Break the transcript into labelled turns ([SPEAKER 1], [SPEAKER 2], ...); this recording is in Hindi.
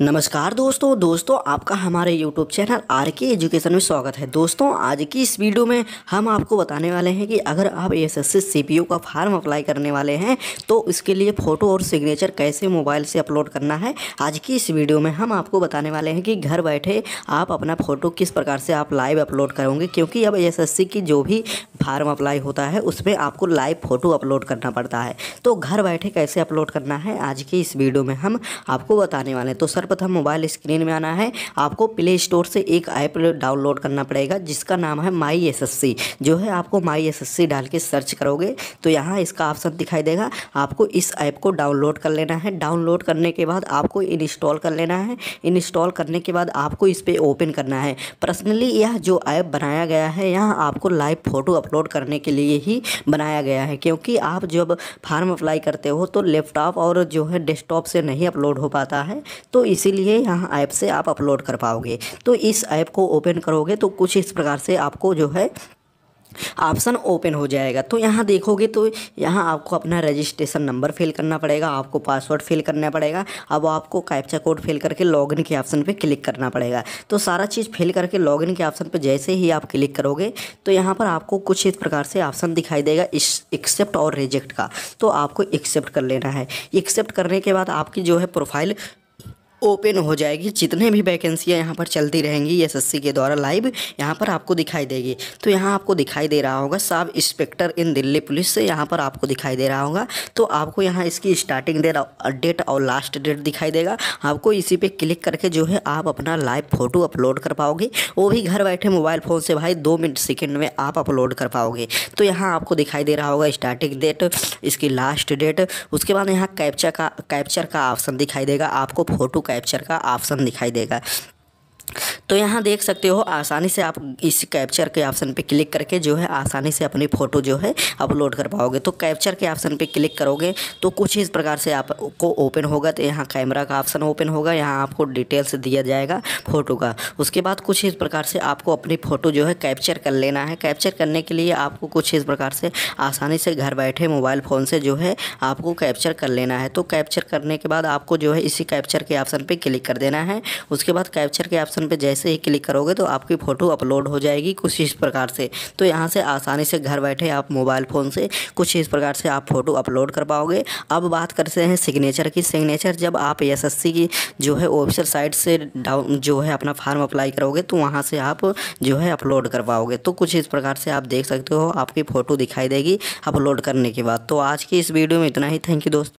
[SPEAKER 1] नमस्कार दोस्तों दोस्तों, आपका हमारे YouTube channel R K education में स्वागत है। दोस्तों, आज की इस वीडियो में हम आपको बताने वाले हैं कि अगर आप एस एस सी का फार्म अप्लाई करने वाले हैं तो इसके लिए फ़ोटो और सिग्नेचर कैसे मोबाइल से अपलोड करना है, आज की इस वीडियो में हम आपको बताने वाले हैं कि घर बैठे आप अपना फ़ोटो किस प्रकार से आप लाइव अपलोड करोगे, क्योंकि अब एसएससी की जो भी फार्म अप्लाई होता है उसमें आपको लाइव फ़ोटो अपलोड करना पड़ता है। तो घर बैठे कैसे अपलोड करना है, आज की इस वीडियो में हम आपको बताने वाले हैं। तो सर सर्वप्रथम मोबाइल स्क्रीन में आना है। आपको प्ले स्टोर से एक ऐप डाउनलोड करना पड़ेगा, जिसका नाम है माई एस जो है आपको माई एस डाल के सर्च करोगे तो यहाँ इसका ऑप्शन दिखाई देगा। आपको इस ऐप को डाउनलोड कर लेना है। डाउनलोड करने के बाद आपको इंस्टॉल कर लेना है। इंस्टॉल करने के बाद आपको इस पर ओपन करना है। पर्सनली यह जो ऐप बनाया गया है, यहाँ आपको लाइव फ़ोटो अपलोड करने के लिए ही बनाया गया है। क्योंकि आप जब फार्म अप्लाई करते हो तो लैपटॉप और जो है डेस्कटॉप से नहीं अपलोड हो पाता है। तो इसीलिए यहाँ ऐप से आप अपलोड कर पाओगे। तो इस ऐप को ओपन करोगे तो कुछ इस प्रकार से आपको जो है ऑप्शन ओपन हो जाएगा। तो यहाँ देखोगे तो यहाँ आपको अपना रजिस्ट्रेशन नंबर फिल करना पड़ेगा, आपको पासवर्ड फिल करना पड़ेगा, अब आपको कैप्चा कोड फिल करके लॉगिन के ऑप्शन पे क्लिक करना पड़ेगा। तो सारा चीज़ फिल करके लॉगिन के ऑप्शन पे जैसे ही आप क्लिक करोगे तो यहाँ पर आपको कुछ इस प्रकार से ऑप्शन दिखाई देगा, इस एक्सेप्ट और रिजेक्ट का। तो आपको एक्सेप्ट कर लेना है। एक्सेप्ट करने के बाद आपकी जो है प्रोफ़ाइल ओपन हो जाएगी। जितने भी वैकेंसियाँ यहाँ पर चलती रहेंगी एसएससी के द्वारा लाइव, यहाँ पर आपको दिखाई देगी। तो यहाँ आपको दिखाई दे रहा होगा सब इंस्पेक्टर इन दिल्ली पुलिस से, यहाँ पर आपको दिखाई दे रहा होगा। तो आपको यहाँ इसकी स्टार्टिंग डेट डेट और लास्ट डेट दिखाई देगा। आपको इसी पे क्लिक करके जो है आप अपना लाइव फ़ोटो अपलोड कर पाओगे। वो भी घर बैठे मोबाइल फ़ोन से भाई दो मिनट सेकेंड में आप अपलोड कर पाओगे। तो यहाँ आपको दिखाई दे रहा होगा स्टार्टिंग डेट, इसकी लास्ट डेट। उसके बाद यहाँ कैप्चर का कैप्चर का ऑप्शन दिखाई देगा। आपको फ़ोटो कैप्चर का ऑप्शन दिखाई देगा। तो यहाँ देख सकते हो, आसानी से आप इस कैप्चर के ऑप्शन पे क्लिक करके जो है, आसानी से अपनी फ़ोटो जो है अपलोड कर पाओगे। तो कैप्चर के ऑप्शन पे क्लिक करोगे तो कुछ इस प्रकार से आपको ओपन होगा। तो यहाँ कैमरा का ऑप्शन ओपन होगा, यहाँ आपको डिटेल्स दिया जाएगा फ़ोटो का। उसके बाद कुछ इस प्रकार से आपको अपनी फ़ोटो जो है कैप्चर कर लेना है। कैप्चर करने के लिए आपको कुछ इस प्रकार से आसानी से घर बैठे मोबाइल फ़ोन से जो है, आपको कैप्चर कर लेना है। तो कैप्चर करने के बाद आपको जो है, इसी कैप्चर के ऑप्शन पर क्लिक कर देना है। उसके बाद कैप्चर के ऑप्शन पर जैसे जैसे ही क्लिक करोगे तो आपकी फ़ोटो अपलोड हो जाएगी कुछ इस प्रकार से। तो यहाँ से आसानी से घर बैठे आप मोबाइल फ़ोन से कुछ इस प्रकार से आप फ़ोटो अपलोड कर पाओगे। अब बात करते हैं सिग्नेचर की। सिग्नेचर जब आप एसएससी की जो है ऑफिसर साइट से डाउन जो है अपना फार्म अप्लाई करोगे तो वहाँ से आप जो है अपलोड कर पाओगे। तो कुछ इस प्रकार से आप देख सकते हो, आपकी फ़ोटो दिखाई देगी अपलोड करने के बाद। तो आज की इस वीडियो में इतना ही। थैंक यू दोस्त।